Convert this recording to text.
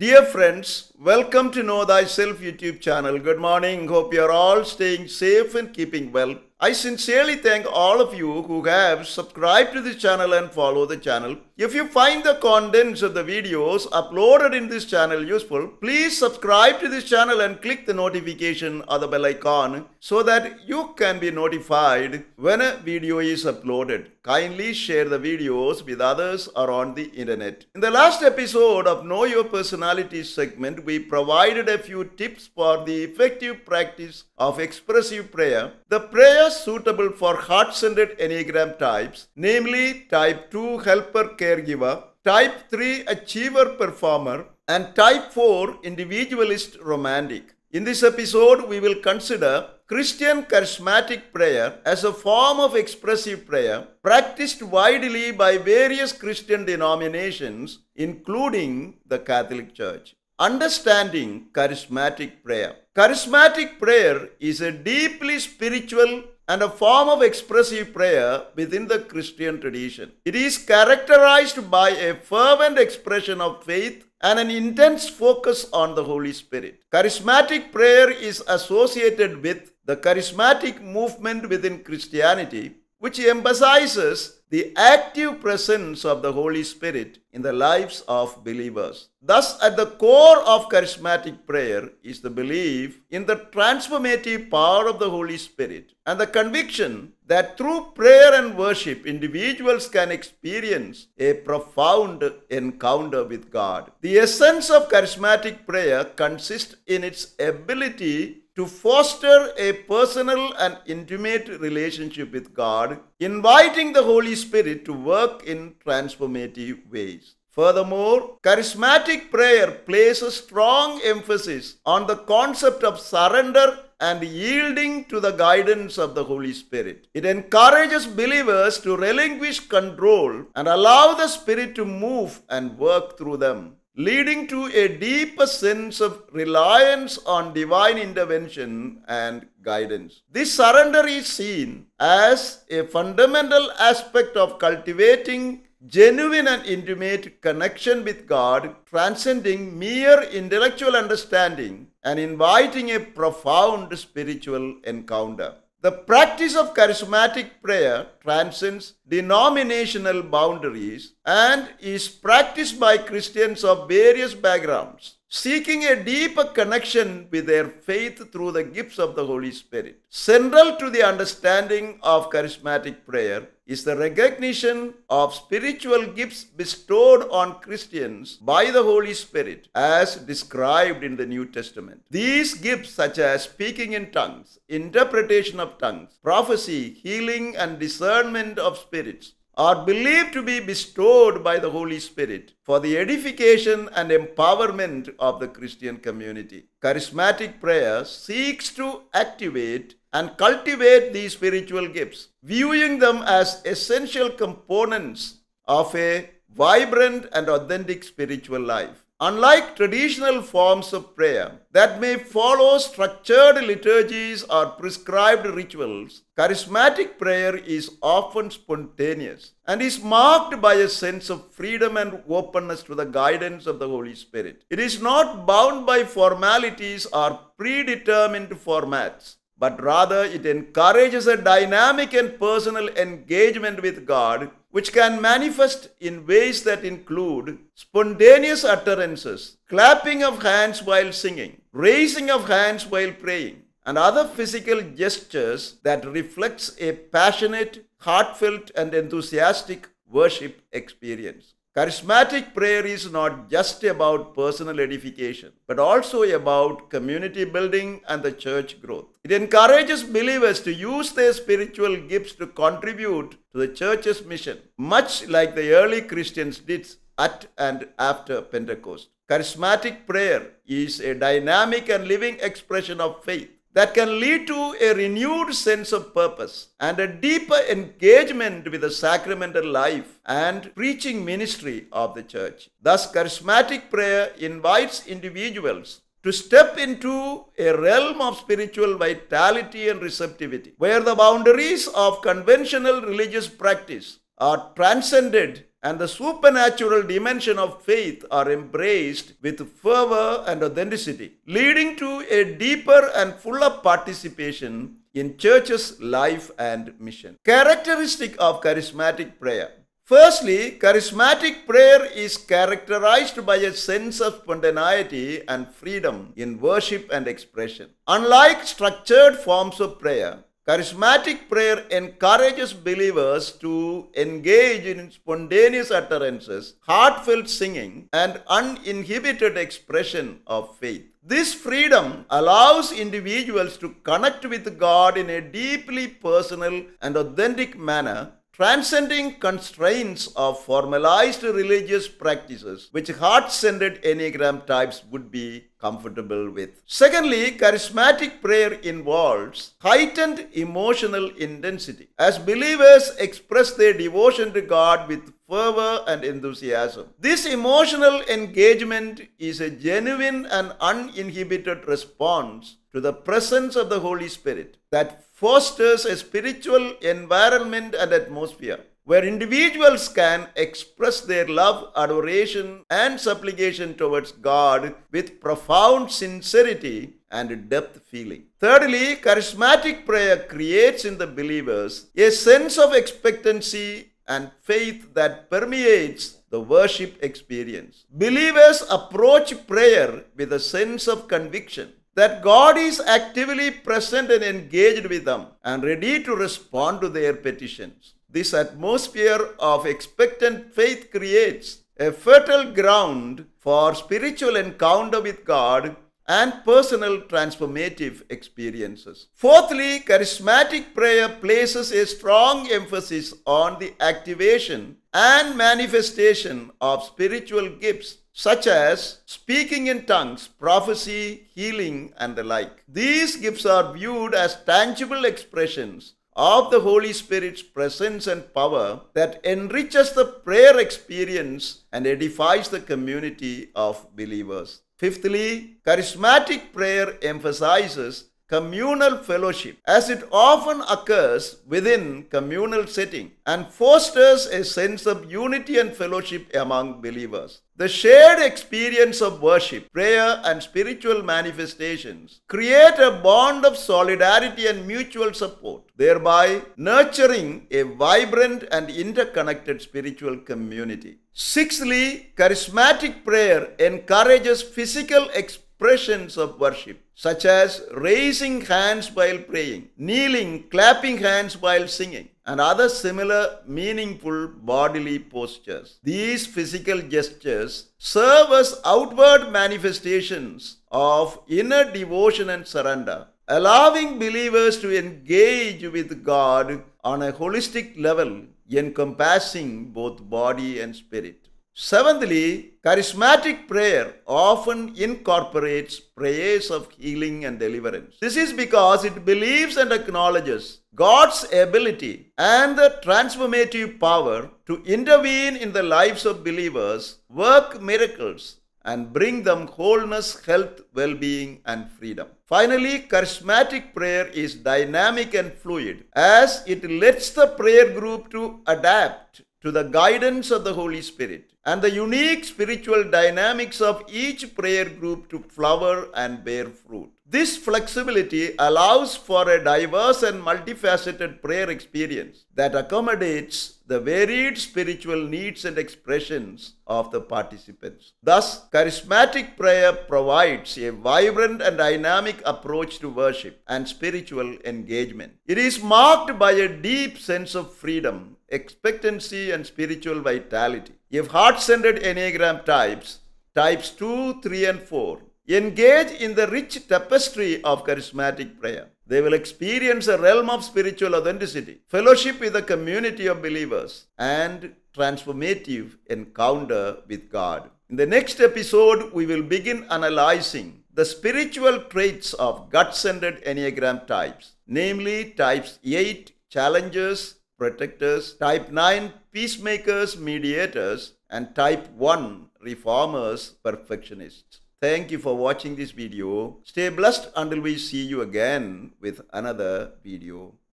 Dear friends, welcome to Know Thyself YouTube channel. Good morning. Hope you are all staying safe and keeping well. I sincerely thank all of you who have subscribed to this channel and follow the channel. If you find the contents of the videos uploaded in this channel useful, please subscribe to this channel and click the notification or the bell icon so that you can be notified when a video is uploaded. Kindly share the videos with others around the internet. In the last episode of Know Your Personality segment, we provided a few tips for the effective practice of expressive prayer. The prayers suitable for heart-centered Enneagram types, namely type 2 helper caregiver, type 3 achiever performer, and type 4 individualist romantic. In this episode, we will consider Christian charismatic prayer as a form of expressive prayer practiced widely by various Christian denominations, including the Catholic Church. Understanding charismatic prayer. Charismatic prayer is a deeply spiritual and a form of expressive prayer within the Christian tradition. It is characterized by a fervent expression of faith and an intense focus on the Holy Spirit. Charismatic prayer is associated with the charismatic movement within Christianity, which emphasizes the active presence of the Holy Spirit in the lives of believers. Thus, at the core of charismatic prayer is the belief in the transformative power of the Holy Spirit and the conviction that through prayer and worship, individuals can experience a profound encounter with God. The essence of charismatic prayer consists in its ability to foster a personal and intimate relationship with God, inviting the Holy Spirit to work in transformative ways. Furthermore, charismatic prayer places strong emphasis on the concept of surrender and yielding to the guidance of the Holy Spirit. It encourages believers to relinquish control and allow the Spirit to move and work through them leading to a deeper sense of reliance on divine intervention and guidance. This surrender is seen as a fundamental aspect of cultivating genuine and intimate connection with God, transcending mere intellectual understanding and inviting a profound spiritual encounter. The practice of charismatic prayer transcends denominational boundaries and is practiced by Christians of various backgrounds, seeking a deeper connection with their faith through the gifts of the Holy Spirit. Central to the understanding of charismatic prayer is the recognition of spiritual gifts bestowed on Christians by the Holy Spirit as described in the New Testament. These gifts, such as speaking in tongues, interpretation of tongues, prophecy, healing, and discernment of spirits, are believed to be bestowed by the Holy Spirit for the edification and empowerment of the Christian community. Charismatic prayer seeks to activate and cultivate these spiritual gifts, viewing them as essential components of a vibrant and authentic spiritual life. Unlike traditional forms of prayer that may follow structured liturgies or prescribed rituals, charismatic prayer is often spontaneous and is marked by a sense of freedom and openness to the guidance of the Holy Spirit. It is not bound by formalities or predetermined formats but rather it encourages a dynamic and personal engagement with God, which can manifest in ways that include spontaneous utterances, clapping of hands while singing, raising of hands while praying, and other physical gestures that reflects a passionate, heartfelt, and enthusiastic worship experience. Charismatic prayer is not just about personal edification, but also about community building and the church growth. It encourages believers to use their spiritual gifts to contribute to the church's mission, much like the early Christians did at and after Pentecost. Charismatic prayer is a dynamic and living expression of faith that can lead to a renewed sense of purpose and a deeper engagement with the sacramental life and preaching ministry of the church. Thus, charismatic prayer invites individuals to step into a realm of spiritual vitality and receptivity, where the boundaries of conventional religious practice are transcended and the supernatural dimension of faith are embraced with fervor and authenticity, leading to a deeper and fuller participation in church's life and mission. Characteristic of charismatic prayer. Firstly, charismatic prayer is characterized by a sense of spontaneity and freedom in worship and expression. Unlike structured forms of prayer, charismatic prayer encourages believers to engage in spontaneous utterances, heartfelt singing, and uninhibited expression of faith. This freedom allows individuals to connect with God in a deeply personal and authentic manner transcending constraints of formalized religious practices which heart-centered Enneagram types would be comfortable with. Secondly, charismatic prayer involves heightened emotional intensity as believers express their devotion to God with fervor and enthusiasm. This emotional engagement is a genuine and uninhibited response to the presence of the Holy Spirit that fosters a spiritual environment and atmosphere where individuals can express their love, adoration, and supplication towards God with profound sincerity and depth feeling. Thirdly, charismatic prayer creates in the believers a sense of expectancy and faith that permeates the worship experience. Believers approach prayer with a sense of conviction that God is actively present and engaged with them and ready to respond to their petitions. This atmosphere of expectant faith creates a fertile ground for spiritual encounter with God and personal transformative experiences. Fourthly, charismatic prayer places a strong emphasis on the activation and manifestation of spiritual gifts such as speaking in tongues, prophecy, healing, and the like. These gifts are viewed as tangible expressions of the Holy Spirit's presence and power that enriches the prayer experience and edifies the community of believers. Fifthly, charismatic prayer emphasizes communal fellowship as it often occurs within communal setting and fosters a sense of unity and fellowship among believers. The shared experience of worship, prayer, and spiritual manifestations create a bond of solidarity and mutual support, thereby nurturing a vibrant and interconnected spiritual community. Sixthly, charismatic prayer encourages physical expressions of worship, such as raising hands while praying, kneeling, clapping hands while singing, and other similar meaningful bodily postures. These physical gestures serve as outward manifestations of inner devotion and surrender, allowing believers to engage with God on a holistic level, encompassing both body and spirit. Seventhly, charismatic prayer often incorporates prayers of healing and deliverance. This is because it believes and acknowledges God's ability and the transformative power to intervene in the lives of believers, work miracles, and bring them wholeness, health, well being, and freedom. Finally, charismatic prayer is dynamic and fluid as it lets the prayer group to adapt to the guidance of the Holy Spirit and the unique spiritual dynamics of each prayer group to flower and bear fruit. This flexibility allows for a diverse and multifaceted prayer experience that accommodates the varied spiritual needs and expressions of the participants. Thus, charismatic prayer provides a vibrant and dynamic approach to worship and spiritual engagement. It is marked by a deep sense of freedom, expectancy, and spiritual vitality. If heart centered Enneagram types, types 2, 3, and 4, engage in the rich tapestry of charismatic prayer. They will experience a realm of spiritual authenticity, fellowship with a community of believers, and transformative encounter with God. In the next episode, we will begin analyzing the spiritual traits of gut centered Enneagram types, namely types 8, challengers, protectors, type 9, peacemakers, mediators, and type 1, reformers, perfectionists. Thank you for watching this video. Stay blessed until we see you again with another video.